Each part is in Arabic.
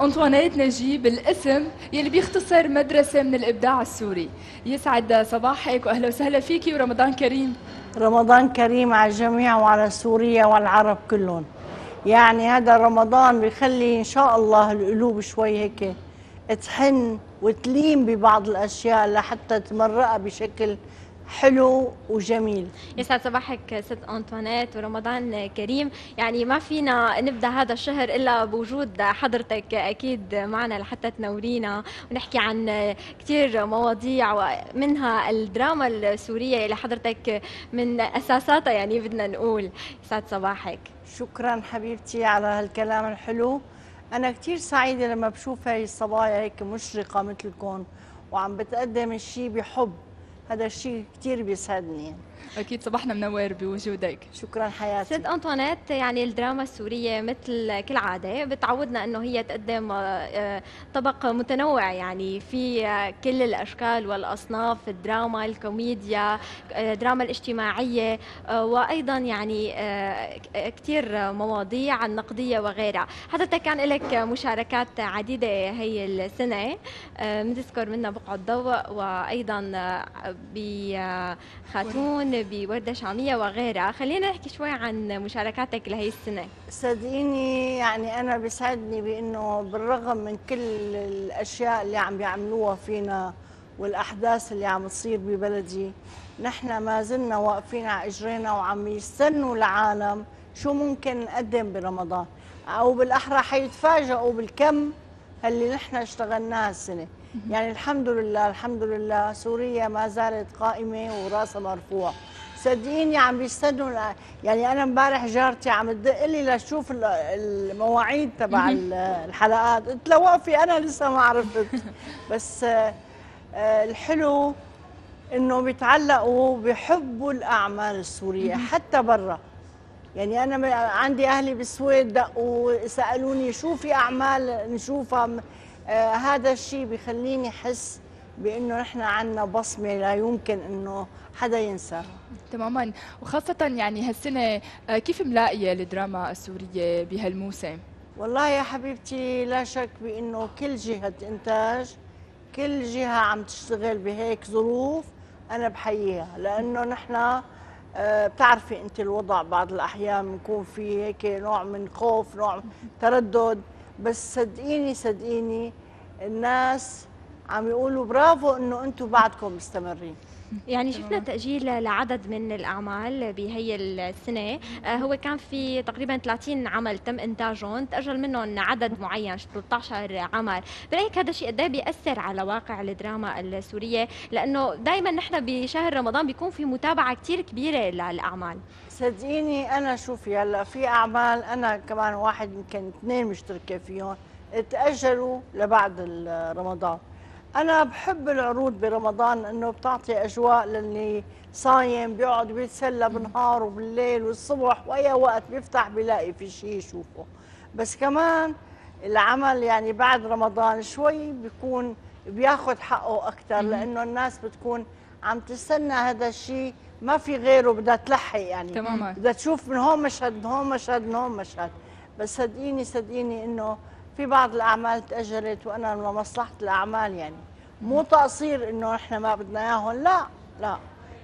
أنطوانيت نجيب الاسم يلي بيختصر مدرسة من الإبداع السوري. يسعد صباحك وأهلا وسهلا فيكي ورمضان كريم. رمضان كريم على الجميع وعلى سوريا والعرب كلهم. يعني هذا رمضان بيخلي إن شاء الله القلوب شوي هيك تحن وتلين ببعض الأشياء لحتى تمرقها بشكل حلو وجميل. يسعد صباحك ست أنطوانيت ورمضان كريم. يعني ما فينا نبدأ هذا الشهر إلا بوجود حضرتك أكيد معنا لحتى تنورينا ونحكي عن كثير مواضيع ومنها الدراما السورية اللي حضرتك من أساساتها يعني بدنا نقول. يسعد صباحك. شكرا حبيبتي على هالكلام الحلو. أنا كثير سعيدة لما بشوف هاي الصبايا هيك مشرقة مثلكم وعم بتقدم الشيء بحب. هذا الشيء كثير بيسعدني. أكيد صباحنا منور بوجودك شكرا حياتي. ست انطوانيت يعني الدراما السورية مثل كل عاده بتعودنا إنه هي تقدم آه، طبق متنوع يعني في كل الأشكال والأصناف الدراما الكوميديا الدراما آه، الاجتماعية آه، وأيضا يعني كثير مواضيع النقدية وغيرها. حضرتك كان لك مشاركات عديدة هي السنة بنذكر منها بقعه ضوء وأيضا بخاتون بوردة شامية وغيرها. خلينا نحكي شوي عن مشاركاتك لهي السنة. صدقيني يعني أنا بيسعدني بأنه بالرغم من كل الأشياء اللي عم بيعملوها فينا والأحداث اللي عم تصير ببلدي نحن ما زلنا واقفين على إجرينا وعم يستنوا العالم شو ممكن نقدم برمضان. أو بالأحرى حيتفاجئوا بالكم اللي نحن اشتغلناه السنة. يعني الحمد لله الحمد لله. سوريا ما زالت قائمة ورأسها مرفوع. صدقيني عم بيستنوا يعني أنا امبارح جارتي عم تدق لي لشوف المواعيد تبع الحلقات. قلت لها وقفي أنا لسه ما عرفت. بس آه، الحلو إنه بيتعلقوا بحبوا الأعمال السورية حتى برا. يعني أنا عندي أهلي بالسويد دقوا سألوني شو في أعمال نشوفها؟ آه هذا الشيء بيخليني أحس بأنه نحن عندنا بصمة لا يمكن أنه حدا ينسى. تماما. وخاصة يعني هالسنة آه، كيف ملاقية الدراما السورية بهالموسم؟ والله يا حبيبتي لا شك بأنه كل جهة انتاج كل جهة عم تشتغل بهيك ظروف أنا بحييها. لأنه نحن آه، بتعرفي أنت الوضع بعض الأحيان بنكون في هيك نوع من خوف نوع تردد. بس صدقيني صدقيني الناس عم يقولوا برافو إنه أنتم بعدكم مستمرين. يعني شفنا تأجيل لعدد من الأعمال بهي السنة. آه، هو كان في تقريبا 30 عمل تم إنتاجهم. تأجل منهم عدد معين 13 عمل. برأيك هذا الشيء قد إيه بيأثر على واقع الدراما السورية؟ لأنه دائما نحن بشهر رمضان بيكون في متابعة كثير كبيرة للأعمال. صدقيني أنا شوفي هلا في أعمال أنا كمان واحد يمكن اثنين مشتركة فيهم. تأجلوا لبعد رمضان. أنا بحب العروض برمضان إنه بتعطي أجواء للي صايم بيقعد بيتسلى بالنهار وبالليل والصبح وأي وقت بيفتح بيلاقي في شيء يشوفه. بس كمان العمل يعني بعد رمضان شوي بيكون بياخذ حقه أكثر لأنه الناس بتكون عم تستنى هذا الشيء ما في غيره بدها تلحق يعني. تماما. بدها تشوف من هون مشهد من هون مشهد من هون مشهد. بس صدقيني صدقيني إنه في بعض الأعمال تأجلت وأنا لمصلحة الأعمال يعني. مو تقصير إنه إحنا ما بدنا إياهم لا لا.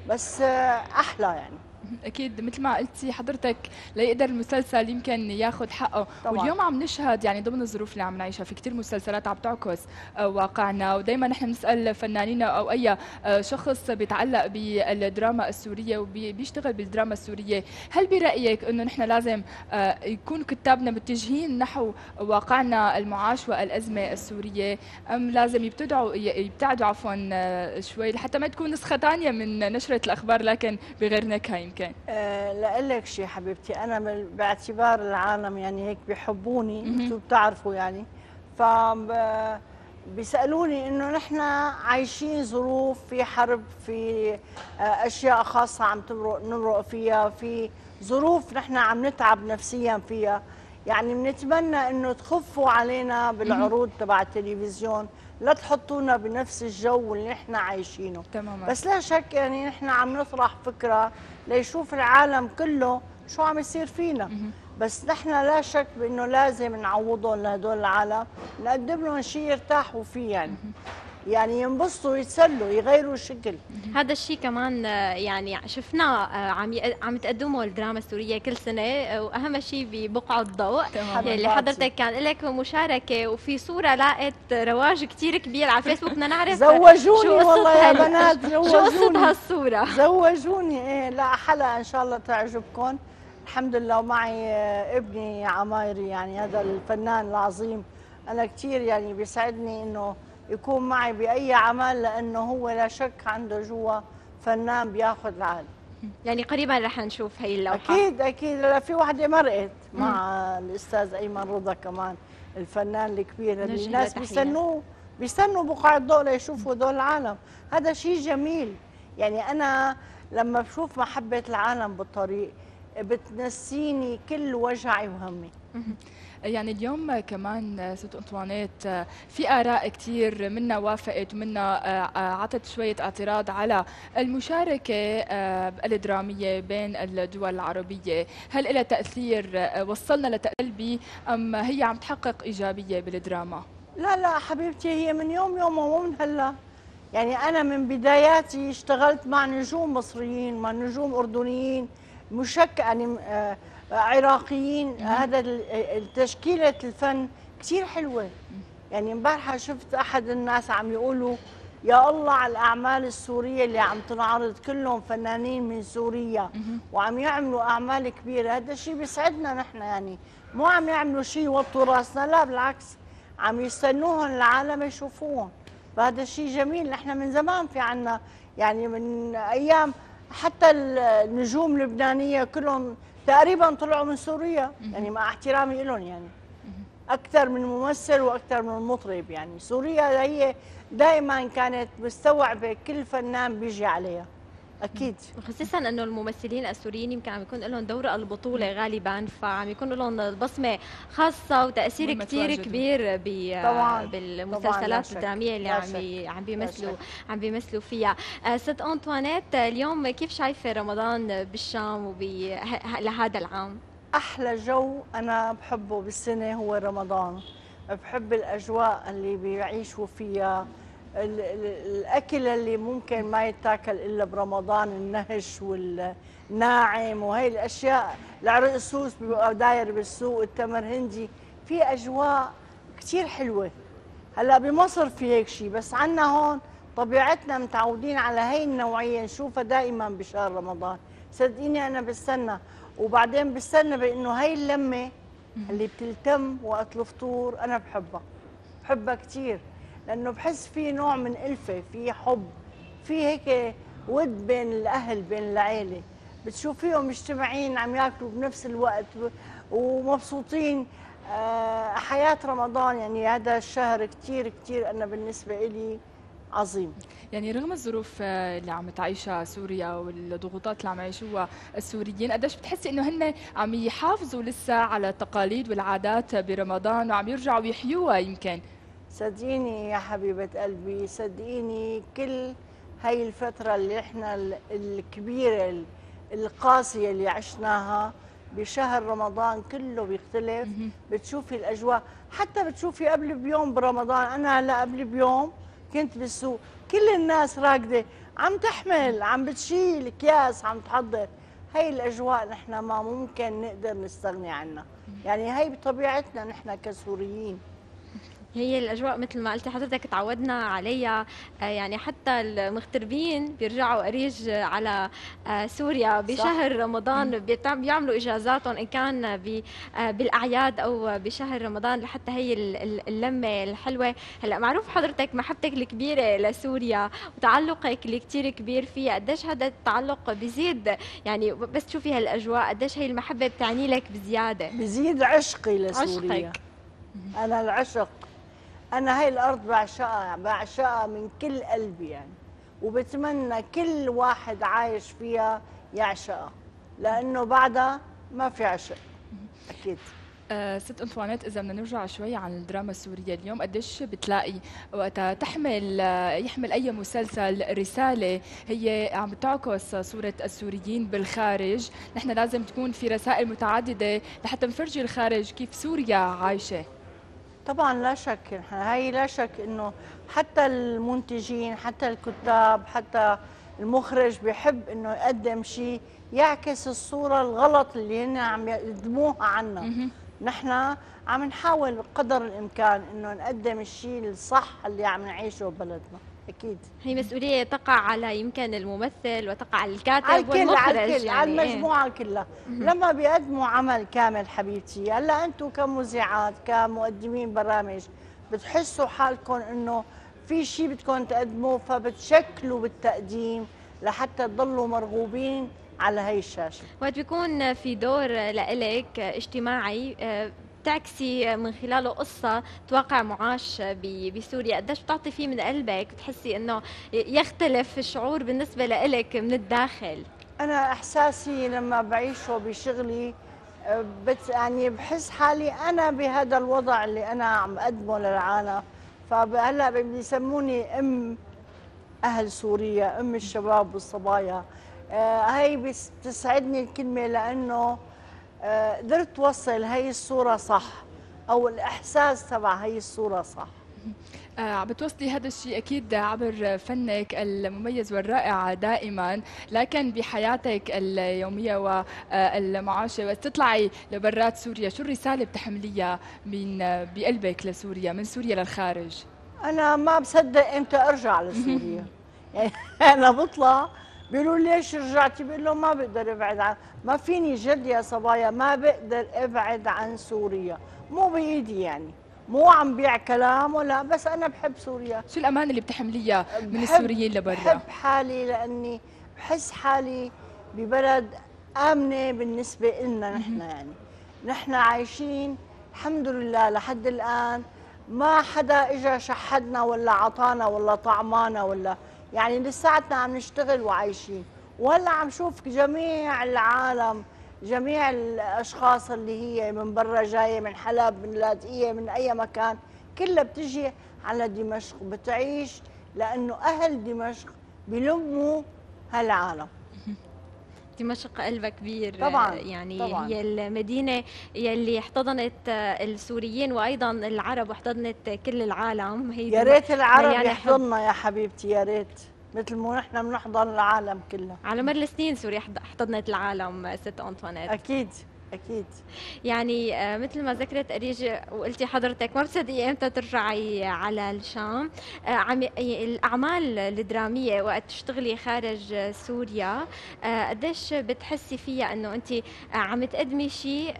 بس أحلى يعني. أكيد مثل ما قلتي حضرتك ليقدر المسلسل يمكن ياخذ حقه. طبعا. واليوم عم نشهد يعني ضمن الظروف اللي عم نعيشها في كثير مسلسلات عم تعكس آه، واقعنا. ودائما نحن بنسأل فنانين أو أي آه، شخص بيتعلق بالدراما السورية وبيشتغل بالدراما السورية هل برأيك إنه نحن لازم آه، يكون كتابنا متجهين نحو واقعنا المعاش والأزمة السورية أم لازم يبتدعوا يبتعدوا عفوا شوي لحتى ما تكون نسخة ثانية من نشرة الأخبار لكن بغير نكهه يمكن أه لاقول لك شيء حبيبتي أنا باعتبار العالم يعني هيك بيحبوني أنتم بتعرفوا يعني. ف بيسألوني إنه نحن عايشين ظروف في حرب في آه، أشياء خاصة عم تمرق نمرق فيها في ظروف نحن عم نتعب نفسيا فيها. يعني بنتمنى إنه تخفوا علينا بالعروض تبع التلفزيون. لا تحطونا بنفس الجو اللي نحن عايشينه. تماما. بس لا شك يعني نحن عم نطرح فكرة ليشوف العالم كله شو عم يصير فينا. بس نحن لا شك بإنه لازم نعوضهم لهدول العالم نقدم لهم شيء يرتاحوا فيه يعني. يعني ينبسطوا يتسلوا يغيروا شكل هذا الشيء كمان آه، يعني شفناه آه، عم عم تقدمه الدراما السورية كل سنة آه، وأهم شيء ببقعه الضوء. اللي حضرتك كان لك مشاركة وفي صورة لاقت رواج كثير كبير على الفيسبوك. بدنا نعرف زوجوني والله يا بنات زوجوني شو قصه هالصوره زوجوني إيه لا حلقه إن شاء الله تعجبكم. الحمد لله ومعي ابني عمايري يعني هذا الفنان العظيم. أنا كثير يعني بيسعدني إنه يكون معي بأي عمل لأنه هو لا شك عنده جوا فنان بياخذ العالم يعني قريبا رح نشوف هي اللوحة. أكيد أكيد. لا في وحده مرقت مع الأستاذ أيمن رضا كمان الفنان الكبير. اللي الناس بيستنوه بيستنوا بقاع الضوء ليشوفوا دول العالم. هذا شيء جميل. يعني أنا لما بشوف محبة العالم بالطريق بتنسيني كل وجعي وهمي. يعني اليوم كمان ست انطوانيت في آراء كثير منا وافقت ومنا آه، آه، عطت شوية اعتراض على المشاركة آه، الدراميه بين الدول العربية، هل لها تأثير وصلنا لتقلبي أم هي عم تحقق إيجابية بالدراما؟ لا لا حبيبتي هي من يوم يوم مو من هلا. يعني أنا من بداياتي اشتغلت مع نجوم مصريين مع نجوم أردنيين. مشك يعني عراقيين هذا تشكيله الفن كثير حلوة. يعني امبارحة شفت أحد الناس عم يقولوا يا الله على الأعمال السورية اللي عم تنعرض كلهم فنانين من سوريا. وعم يعملوا أعمال كبيرة. هذا الشيء بيسعدنا نحن يعني. مو عم يعملوا شيء يوطوا راسنا لا بالعكس. عم يستنوهم العالم يشوفوهم. فهذا الشيء جميل. نحن من زمان في عنا يعني من أيام حتى النجوم اللبنانية كلهم تقريبا طلعوا من سوريا. يعني مع احترامي لهم يعني. أكثر من ممثل وأكثر من مطرب يعني. سوريا هي دائما كانت مستوعبة كل فنان بيجي عليها. أكيد. خصوصا إنه الممثلين السوريين يمكن عم يكون لهم دور البطولة غالبا فعم يكون لهم بصمة خاصة وتأثير كثير كبير بالمسلسلات الدراميه اللي عم عم بيمثلوا عم بيمثلوا فيها. آه، ست أنطوانيت اليوم كيف شايفة رمضان بالشام وب لهذا العام؟ أحلى جو أنا بحبه بالسنة هو رمضان. بحب الأجواء اللي بيعيشوا فيها. الأكل اللي ممكن ما يتاكل إلا برمضان النهش والناعم وهي الأشياء. العرقسوس بيبقى داير بالسوق التمر هندي. في أجواء كثير حلوة. هلا بمصر في هيك شيء بس عنا هون طبيعتنا متعودين على هي النوعية نشوفها دائما بشهر رمضان. صدقيني أنا بستنى. وبعدين بستنى بإنه هي اللمة اللي بتلتم وقت الفطور أنا بحبها. بحبها كثير لأنه بحس في نوع من إلفة في حب في هيك ود بين الأهل بين العيلة. بتشوفيهم مجتمعين عم ياكلوا بنفس الوقت ومبسوطين. آه، حياة رمضان يعني هذا الشهر كثير كثير أنا بالنسبة لي عظيم. يعني رغم الظروف آه، اللي عم تعيشها سوريا والضغوطات اللي عم يعيشوها السوريين قديش بتحسي إنه هن عم يحافظوا لسه على التقاليد والعادات برمضان وعم يرجعوا يحيوها يمكن؟ صدقيني يا حبيبة قلبي صدقيني كل هاي الفترة اللي إحنا الكبيرة القاسية اللي عشناها بشهر رمضان كله بيختلف بتشوفي الأجواء حتى بتشوفي قبل بيوم برمضان أنا هلا قبل بيوم كنت بالسوق كل الناس راكدة عم تحمل عم بتشيل أكياس عم تحضر. هاي الأجواء نحن ما ممكن نقدر نستغني عنها. يعني هاي بطبيعتنا نحن كسوريين. هي الأجواء مثل ما قلتي حضرتك تعودنا عليها. آه، يعني حتى المغتربين بيرجعوا أريج على آه، سوريا بشهر صح. رمضان بيعملوا إجازاتهم إن كان آه، بالأعياد أو بشهر رمضان. لحتى هي اللمة الحلوة. هلأ معروف حضرتك محبتك الكبيرة لسوريا وتعلقك اللي كثير كبير فيها. قديش هذا التعلق بيزيد يعني بس تشوفي هالأجواء قديش هي المحبة بتعني لك بزيادة؟ بزيد عشقي لسوريا. عشقك. أنا العشق. أنا هاي الأرض بعشقها بعشقها من كل قلبي يعني. وبتمنى كل واحد عايش فيها يعشقها لأنه بعدها ما في عشق. أكيد. آه ست انطوانيت إذا بدنا نرجع شوي عن الدراما السورية اليوم قديش بتلاقي وقتها تحمل آه يحمل أي مسلسل رسالة هي عم بتعكس صورة السوريين بالخارج. نحن لازم تكون في رسائل متعددة لحتى نفرجي الخارج كيف سوريا عايشة. طبعا لا شك هي لا شك إنه حتى المنتجين حتى الكتاب حتى المخرج بيحب إنه يقدم شيء يعكس الصورة الغلط اللي هن عم يقدموها عنا. نحن عم نحاول بقدر الإمكان إنه نقدم الشيء الصح اللي عم نعيشه ببلدنا. أكيد. هي مسؤولية تقع على يمكن الممثل وتقع على الكاتب على الكل على الكل يعني. على المجموعة كلها. لما بيقدموا عمل كامل حبيبتي هلا أنتم كمذيعات كمقدمين برامج بتحسوا حالكم إنه في شيء بدكم تقدموه فبتشكلوا بالتقديم لحتى تضلوا مرغوبين على هي الشاشة. وقت بيكون في دور لإلك اجتماعي بتعكسي من خلاله قصة تواقع معاش بسوريا. قديش بتعطي فيه من قلبك؟ بتحسي إنه يختلف الشعور بالنسبة لإلك من الداخل؟ أنا إحساسي لما بعيشه بشغلي آه، بت يعني بحس حالي أنا بهذا الوضع اللي أنا عم أقدمه للعالم. فهلأ بيسموني أم أهل سوريا أم الشباب والصبايا. آه هي بتسعدني الكلمة لأنه آه قدرت توصل هي الصورة صح أو الإحساس تبع هي الصورة صح؟ آه بتوصلي هذا الشيء أكيد عبر فنك المميز والرائع دائما لكن بحياتك اليومية والمعاشة وقت تطلعي لبرات سوريا شو الرسالة بتحمليها من بقلبك لسوريا من سوريا للخارج؟ أنا ما بصدق إمتى أرجع لسوريا. يعني أنا بطلع بيقولوا ليش رجعتي؟ بقول لهم ما بقدر أبعد عن ما فيني جد يا صبايا ما بقدر أبعد عن سوريا. مو بإيدي يعني. مو عم بيع كلام ولا بس أنا بحب سوريا. شو الأمان اللي بتحمليها من السوريين لبرا؟ بحب حالي لأني بحس حالي ببلد آمنة بالنسبة لنا نحن يعني. نحن عايشين الحمد لله لحد الآن ما حدا اجى شحدنا ولا عطانا ولا طعمانا ولا يعني لساتنا عم نشتغل وعايشين. وهلا عم شوف جميع العالم جميع الأشخاص اللي هي من برا جاية من حلب من لاذقيه من أي مكان كلها بتجي على دمشق بتعيش لأنه أهل دمشق بلموا هالعالم. دمشق قلبها كبير طبعا يعني طبعا. هي المدينة يلي احتضنت السوريين وأيضا العرب واحتضنت كل العالم. هي يا ريت العرب يحضننا يا حبيبتي يا ريت. مثل ما نحن بنحضن العالم كله. على مر السنين سوريا احتضنت العالم ست أنطوانيت. أكيد. أكيد. يعني آه، مثل ما ذكرت أريج وقلتي حضرتك ما بتصدقي إمتى ترجعي على الشام؟ آه، عم الأعمال الدرامية وقت تشتغلي خارج سوريا آه، قديش بتحسي فيها إنه انت عم تقدمي شيء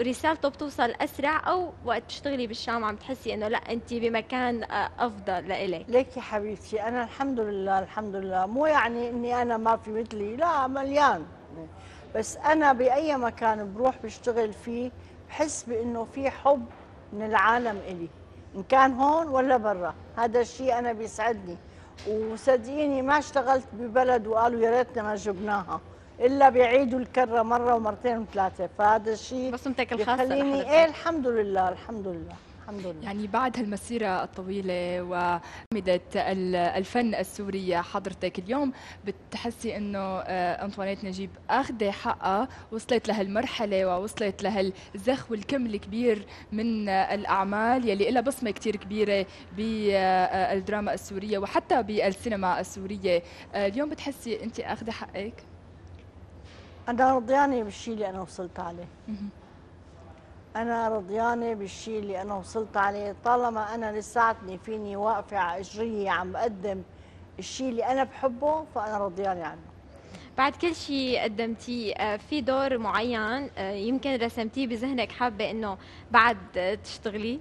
رسالته بتوصل أسرع أو وقت تشتغلي بالشام عم تحسي إنه لأ انت بمكان أفضل لإلك؟ ليك يا حبيبتي أنا الحمد لله الحمد لله. مو يعني إني أنا ما في مثلي لا مليان. بس أنا بأي مكان بروح بشتغل فيه بحس بإنه في حب من العالم إلي. إن كان هون ولا برا. هذا الشيء أنا بيسعدني. وصدقيني ما اشتغلت ببلد وقالوا يا ريتنا ما جبناها. إلا بيعيدوا الكرة مرة ومرتين وثلاثة. فهذا الشيء بصمتك الخاصه إيه الحمد لله الحمد لله. الحمد لله. يعني بعد هالمسيرة الطويلة ومدة الفن السوري حضرتك اليوم بتحسي إنه آه، أنطوانيت نجيب أخذة حقها وصلت لهالمرحلة ووصلت لهالزخ والكم الكبير من الأعمال يلي لها بصمة كثير كبيرة بالدراما السورية وحتى بالسينما السورية. آه، اليوم بتحسي انت أخذة حقك؟ أنا رضيانة بالشيء اللي أنا وصلت عليه. أنا رضيانة بالشيء اللي أنا وصلت عليه. طالما أنا لساتني فيني واقفة على إجرية عم بقدم الشيء اللي أنا بحبه فأنا رضيانة عنه بعد كل شيء قدمتيه آه، في دور معين آه، يمكن رسمتيه بذهنك حابة إنه بعد تشتغلي؟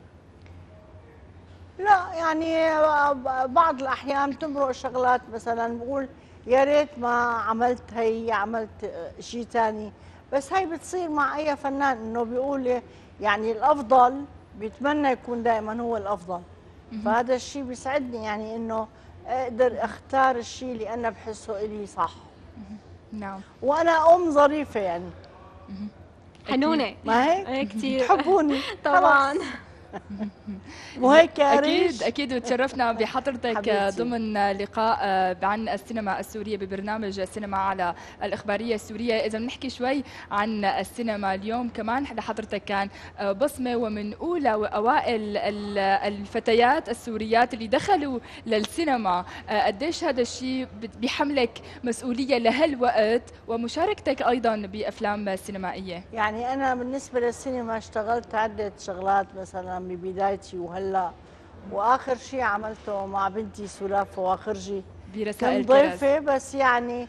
لا يعني آه، بعض الأحيان تمرق شغلات مثلا بقول يا ريت ما عملت هي عملت شيء ثاني بس هي بتصير مع أي فنان إنه بيقول يعني الأفضل بيتمنى يكون دائما هو الأفضل. فهذا الشيء بيسعدني يعني إنه أقدر أختار الشيء اللي أنا بحسه إلي صح. نعم. وأنا أم ظريفة يعني. حنونة. ما هيك؟ إيه كثير تحبوني. طبعا. مو هيك يا أكيد؟ أكيد وتشرفنا بحضرتك. ضمن لقاء عن السينما السورية ببرنامج السينما على الإخبارية السورية إذا بنحكي شوي عن السينما اليوم كمان لحضرتك كان بصمة ومن أولى وأوائل ال- الفتيات السوريات اللي دخلوا للسينما قديش هذا الشيء بيحملك مسؤولية لهالوقت ومشاركتك أيضا بأفلام سينمائية يعني أنا بالنسبة للسينما اشتغلت عدة شغلات مثلا ببدايتي وهلا. وآخر شيء عملته مع بنتي سلاف فواخرجي برسائل كنت ضيفة بس يعني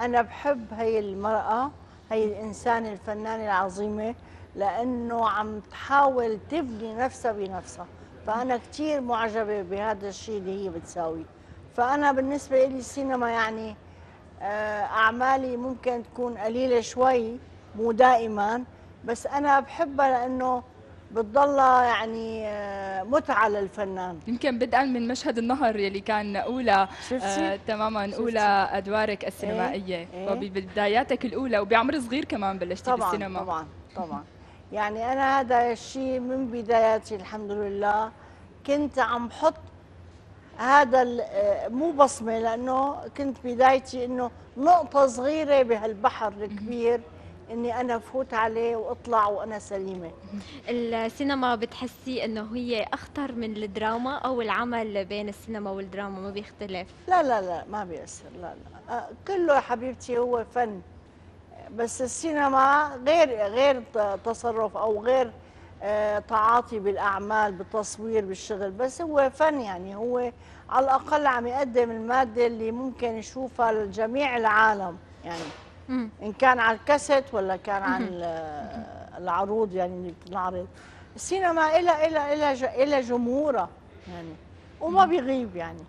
أنا بحب هي المرأة هي الإنسانة الفنانة العظيمة لأنه عم تحاول تبني نفسها بنفسها. فأنا كثير معجبة بهذا الشيء اللي هي بتساويه فأنا بالنسبة لي السينما يعني آه، أعمالي ممكن تكون قليلة شوي مو دائما بس أنا بحبها لأنه بتضلها يعني آه، متعة للفنان يمكن بدءا من مشهد النهر يلي كان أولى؟ آه تماما شفتي؟ أولى أدوارك السينمائية إيه، إيه. وببداياتك الأولى وبعمر صغير كمان بلشتي طبعا بالسينما طبعا طبعا يعني أنا هذا الشيء من بداياتي الحمد لله كنت عم بحط هذا آه، مو بصمة لأنه كنت بدايتي إنه نقطة صغيرة بهالبحر الكبير إني أنا فوت عليه وأطلع وأنا سليمة. السينما بتحسي إنه هي أخطر من الدراما أو العمل بين السينما والدراما ما بيختلف؟ لا لا لا ما بيأثر لا لا. كله يا حبيبتي هو فن. بس السينما غير غير تصرف أو غير آه، تعاطي بالأعمال بالتصوير بالشغل. بس هو فن يعني هو على الأقل عم يقدم المادة اللي ممكن يشوفها لجميع العالم يعني. إن كان على الكاسيت ولا كان على ال- العروض يعني اللي بتنعرض. السينما إلى إلى إلى إلى جمهورها يعني. وما بيغيب يعني.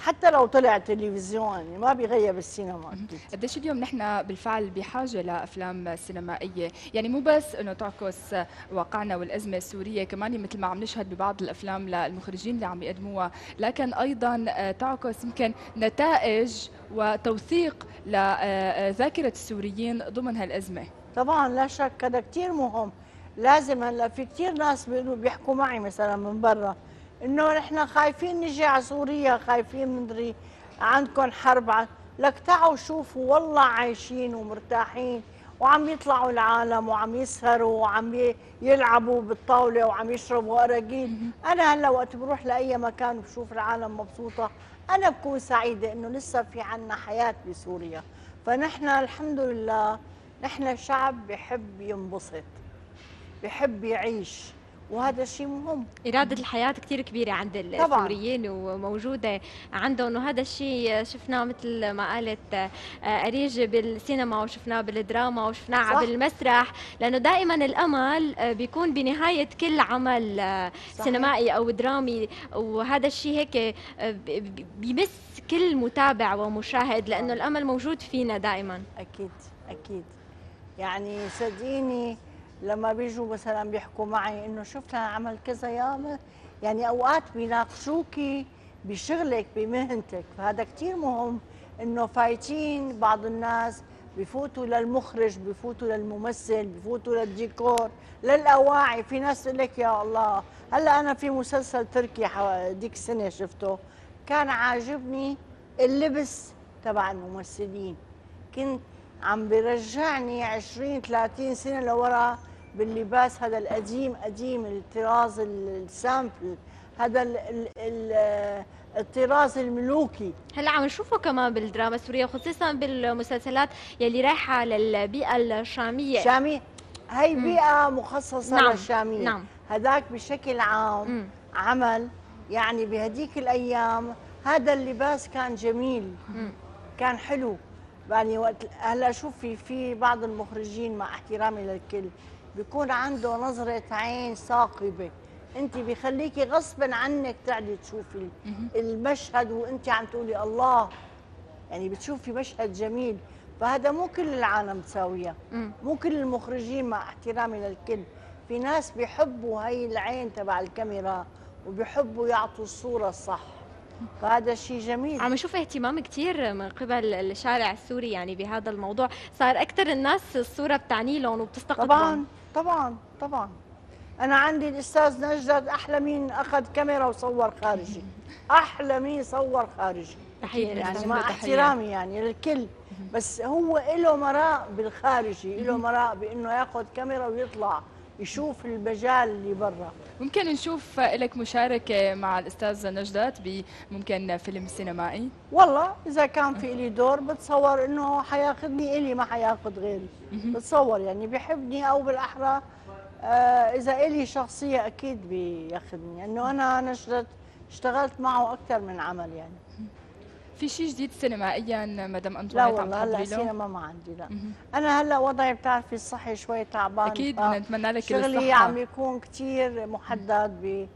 حتى لو طلع تلفزيون يعني ما بيغيب السينما قديش اليوم نحن بالفعل بحاجة لأفلام سينمائية؟ يعني مو بس إنه تعكس واقعنا والأزمة السورية كمان مثل ما عم نشهد ببعض الأفلام للمخرجين اللي عم يقدموها لكن أيضا آه، تعكس يمكن نتائج وتوثيق لذاكرة السوريين ضمن هالأزمة. طبعا لا شك هذا كثير مهم. لازم هلأ في كثير ناس بيقولوا بيحكوا معي مثلا من برا إنه نحن خايفين نجي على سوريا خايفين مدري عندكم حرب. لك تعوا شوفوا والله عايشين ومرتاحين وعم يطلعوا العالم وعم يسهروا وعم يلعبوا بالطاولة وعم يشربوا اراجيل أنا هلا وقت بروح لأي مكان وبشوف العالم مبسوطة. أنا بكون سعيدة إنه لسه في عنا حياة بسوريا. فنحن الحمد لله نحن شعب بحب ينبسط بحب يعيش. وهذا شيء مهم. إرادة الحياة كتير كبيرة عند السوريين وموجودة عندهم وهذا الشيء شفناه مثل ما قالت آه، أريج بالسينما وشفناه بالدراما وشفناه صح. على المسرح لأنه دائما الأمل آه، بيكون بنهاية كل عمل آه، صحيح. سينمائي أو درامي وهذا الشيء هيك بيمس كل متابع ومشاهد لأنه الأمل موجود فينا دائما. أكيد أكيد. يعني صدقيني لما بيجوا مثلا بيحكوا معي إنه شفت أنا عمل كذا يا يعني أوقات بيناقشوكي بشغلك بمهنتك. فهذا كثير مهم إنه فايتين بعض الناس بفوتوا للمخرج بفوتوا للممثل بفوتوا للديكور للأواعي. في ناس تقول لك يا الله هلأ أنا في مسلسل تركي ديك السنة شفته. كان عاجبني اللبس تبع الممثلين. كنت عم برجعني 20 30 سنة لورا باللباس هذا القديم قديم الطراز السامبل هذا ال ال ال الطراز الملوكي. هلا عم نشوفه كمان بالدراما السورية وخصوصا بالمسلسلات يلي رايحة للبيئة الشامية. شامي هي بيئة مخصصة نعم، للشامية. نعم. هذاك بشكل عام مم. عمل يعني بهديك الأيام هذا اللباس كان جميل. مم. كان حلو. يعني وقت هلا شوفي في بعض المخرجين مع احترامي للكل بيكون عنده نظرة عين ثاقبة. انت بيخليكي غصبا عنك تعدي تشوفي المشهد وانت عم تقولي الله. يعني بتشوفي مشهد جميل. فهذا مو كل العالم تساويها مم. مو كل المخرجين مع احترامي للكل. في ناس بيحبوا هاي العين تبع الكاميرا وبيحبوا يعطوا الصورة الصح. فهذا شيء جميل. عم نشوف اهتمام كثير من قبل الشارع السوري يعني بهذا الموضوع. صار أكثر الناس الصورة بتعني لهم وبتستقطبهم. طبعا. طبعا طبعا. أنا عندي الأستاذ نجد أحلى مين أخذ كاميرا وصور خارجي. أحلى مين صور خارجي. تحية يعني مع احترامي يعني للكل. بس هو له مراء بالخارجي له مراء بإنه يأخذ كاميرا ويطلع. يشوف المجال اللي برا. ممكن نشوف لك مشاركة مع الأستاذ نجدات بممكن فيلم سينمائي؟ والله إذا كان في لي دور بتصور إنه حياخذني إلي ما حياخذ غيري. بتصور يعني بيحبني أو بالأحرى. آه إذا إلي شخصية أكيد بياخذني لأنه أنا نجدت اشتغلت معه أكثر من عمل يعني. في شيء جديد سينمائيا مدام انطوانيت لا والله هلا سينما ما عندي لا. أنا هلأ وضعي بتعرفي الصحي شوي تعبان أكيد بنتمنى لك شغلي شغلي عم يكون كثير محدد ب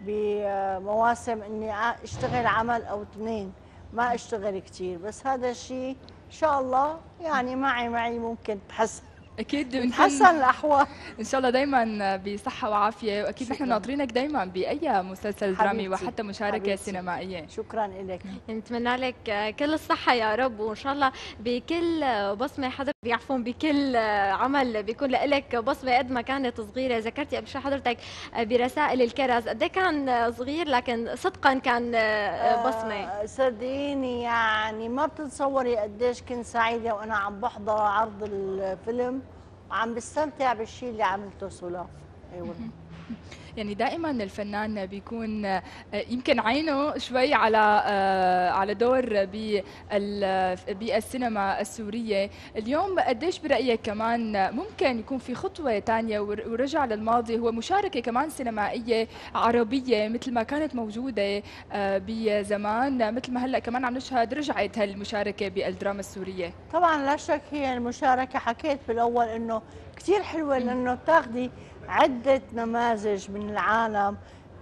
بمواسم إني أشتغل عمل أو اثنين. ما أشتغل كثير بس هذا الشيء إن شاء الله يعني معي معي ممكن تحسن. أكيد بنحسن الأحوال. إن شاء الله دائما بصحة وعافية. وأكيد نحن ناطرينك دائما بأي مسلسل درامي وحتى مشاركة حبيبتي. سينمائية. شكرا لك نتمنى لك كل الصحة يا رب وإن شاء الله بكل بصمة حضرتك عفوا بكل عمل بيكون لك بصمة قد ما كانت صغيرة. ذكرتي قبل شوي حضرتك برسائل الكرز. قد إيه كان صغير لكن صدقا كان بصمة؟ آه صدقيني يعني ما بتتصوري قديش كنت سعيدة وأنا عم بحضر عرض الفيلم. وعم بستمتع بالشيء اللي عملته سلاف اي أيوة. يعني دائما الفنان بيكون آه، يمكن عينه شوي على آه، على دور بالسينما السورية. اليوم قديش برأيك كمان ممكن يكون في خطوة ثانية ورجع للماضي؟ هو مشاركة كمان سينمائية عربية مثل ما كانت موجودة آه، بزمان مثل ما هلأ كمان عم نشهد رجعت هالمشاركة بالدراما السورية. طبعا لا شك هي المشاركة. حكيت بالأول إنه كثير حلوة لأنه بتاخذي عدة نماذج من العالم.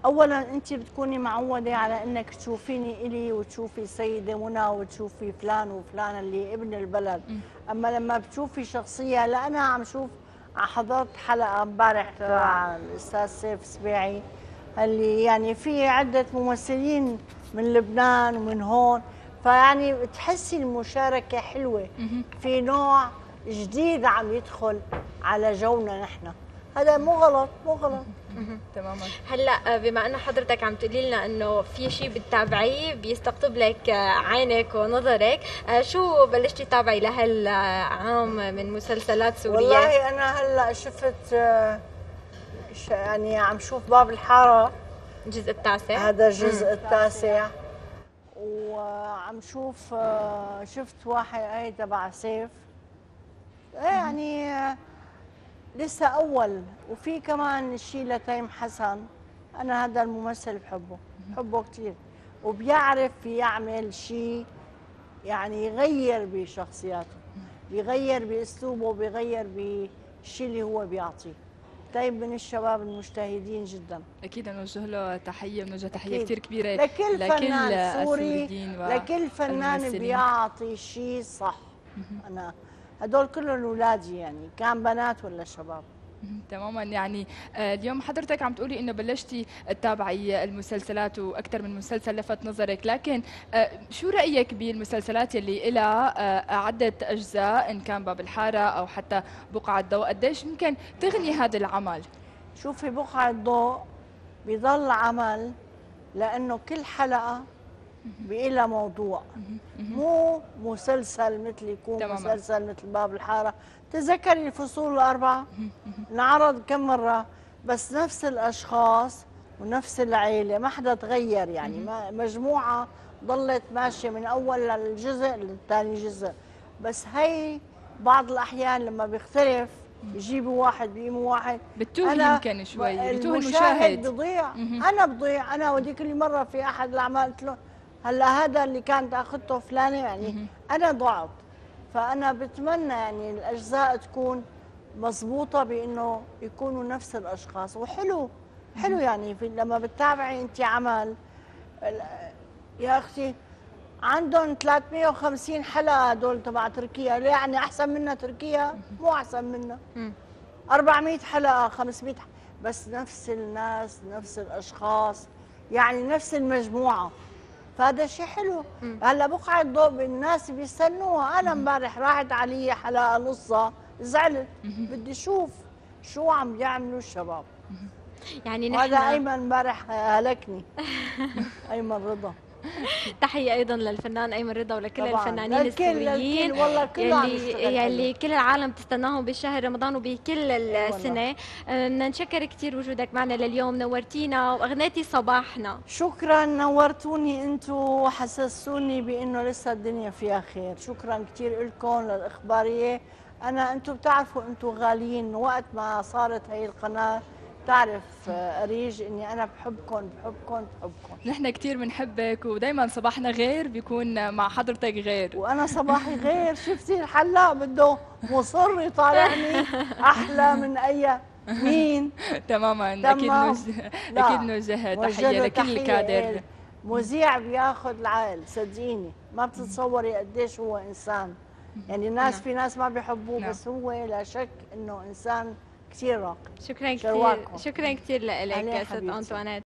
اولا أنت بتكوني معودة على إنك تشوفيني إلي وتشوفي سيدة منى وتشوفي فلان وفلان اللي ابن البلد. أما لما بتشوفي شخصية لا أنا عم شوف حضرت حلقة امبارح مع الأستاذ سيف سبيعي اللي يعني في عدة ممثلين من لبنان ومن هون. فيعني بتحسي المشاركة حلوة. في نوع جديد عم يدخل على جونا نحن. هذا مو غلط مو غلط. تماما. هلأ بما انه حضرتك عم تقولي لنا إنه في شيء بتتابعيه بيستقطب لك عينك ونظرك آه، شو بلشتي تتابعي لهالعام من مسلسلات سورية؟ والله أنا هلأ شفت آه، يعني عم شوف باب الحارة. الجزء التاسع. هذا الجزء التاسع. وعم شوف آه، شفت واحد اي تبع سيف. يعني لسه أول وفي كمان شيء لتيم حسن أنا هذا الممثل بحبه بحبه كثير وبيعرف يعمل شيء يعني يغير بشخصياته بيغير بأسلوبه بيغير بالشيء اللي هو بيعطيه. طيب من الشباب المجتهدين جدا. أكيد نوجه له تحية ونوجه تحية كثير كبيرة لكل, لكل فنان سوري لكل فنان بيعطي شيء صح أنا هدول كلهم اولادي يعني كان بنات ولا شباب؟ تماما. يعني آه، اليوم حضرتك عم تقولي إنه بلشتي تتابعي المسلسلات وأكثر من مسلسل لفت نظرك لكن آه، شو رأيك بالمسلسلات اللي لها آه، عدة أجزاء إن كان باب الحارة أو حتى بقعة ضوء؟ قديش ممكن تغني هذا العمل؟ شوفي بقعة ضوء بضل عمل لأنه كل حلقة بإلها موضوع. مو مسلسل مثل يكون تماما. مسلسل مثل باب الحارة. تذكري الفصول الأربعة؟ انعرض كم مرة؟ بس نفس الأشخاص ونفس العيلة ما حدا تغير يعني. ما مجموعة ضلت ماشية من أول الجزء للثاني جزء. بس هي بعض الأحيان لما بيختلف يجيبوا واحد بيقيموا واحد. بتوه يمكن شوي بتوه المشاهد بضيع. أنا بضيع. أنا وديك اللي مرة في أحد الأعمال قلت له هلا هذا اللي كانت اخذته فلانة يعني أنا ضعت. فأنا بتمنى يعني الأجزاء تكون مضبوطة بإنه يكونوا نفس الأشخاص. وحلو حلو يعني في لما بتتابعي انت عمل يا أختي عندهم 350 حلقه هدول تبع تركيا. يعني أحسن منا تركيا؟ مو أحسن منا. 400 حلقه 500 حلقة. بس نفس الناس نفس الأشخاص يعني نفس المجموعة. فهذا شيء حلو. هلا بقعة ضوء الناس بيستنوها. أنا امبارح راحت علي حلقه نصها زعلت. بدي أشوف شو عم يعملوا الشباب. يعني نحن هذا أيمن امبارح هلكني. أيمن رضا. تحية أيضا للفنان أيمن رضا ولكل طبعاً. الفنانين السوريين. والله يلي, يلي كل العالم تستناهم بشهر رمضان وبكل آه، بدنا نشكر كثير وجودك معنا لليوم. نورتينا وأغنيتي صباحنا. شكرا نورتوني أنتم وحسستوني بأنه لسه الدنيا فيها خير. شكرا كثير لكم للإخبارية. أنا أنتم بتعرفوا أنتم غاليين وقت ما صارت هي القناة. بتعرف آه، اريج إني أنا بحبكم بحبكم بحبكم نحن كثير بنحبك ودائما صباحنا غير بيكون مع حضرتك غير وأنا صباحي غير شفتي الحلاق بده مصر يطالعني أحلى من أي مين تماما أكيد. نوجه. أكيد نوجه وجه تحية لكل الكادر. مذيع بياخذ العقل صدقيني ما بتتصوري قديش هو إنسان يعني الناس نعم. في ناس ما بيحبوه نعم. بس هو لا شك إنه إنسان كثير راقي شكرا كثير. شكرا كثير لك ست حبيبتي. أنطوانيت